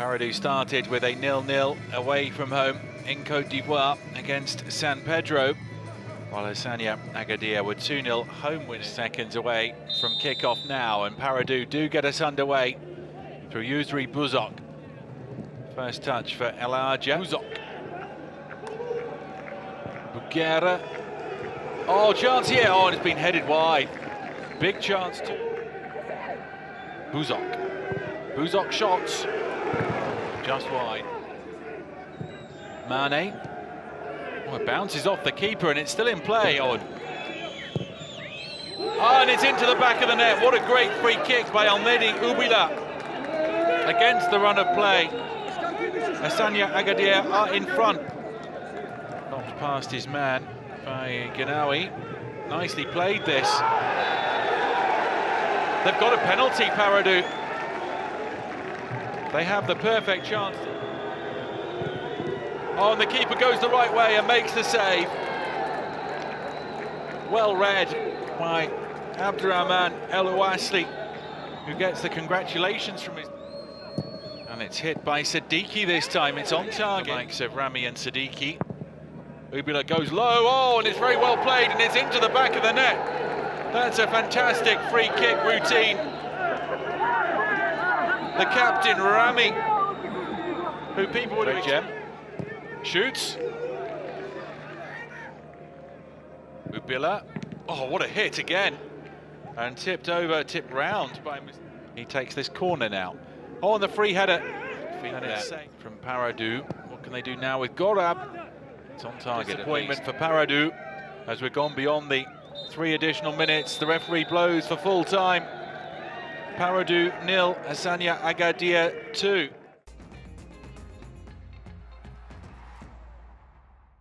Paradou started with a nil-nil away from home in Cote d'Ivoire against San Pedro, while Hassania Agadir were 2-0 home winners seconds away from kick-off now, and Paradou do get us underway through Yousri Bouzok. First touch for El Arja. Bouzok. Bugera. Oh, chance here. Oh, and it's been headed wide. Big chance to Bouzok. Bouzok shots. Just wide. Mane. Oh, it bounces off the keeper and it's still in play. Oh, oh and it's into the back of the net. What a great free kick by Almedi Ubila against the run of play. Hassania Agadir are in front. Knocked past his man by Ganawi. Nicely played this. They've got a penalty, Paradou. They have the perfect chance. Oh, and the keeper goes the right way and makes the save. Well read by Abdurrahman El Ouasli, who gets the congratulations from his... And it's hit by Siddiqui this time. It's on target. The Likes of Rami and Siddiqui. Ubila goes low. Oh, and it's very well played, and it's into the back of the net. That's a fantastic free kick routine. The captain, Rami, who people would have... Gem. Shoots. Ubila. Oh, what a hit again. And tipped over, tipped round by... He takes this corner now. Oh, and the free header. Free header from Paradou. What can they do now with Gorab? It's on target. Disappointment for Paradou as we've gone beyond the three additional minutes. The referee blows for full time. Paradou nil, Hassania Agadir two.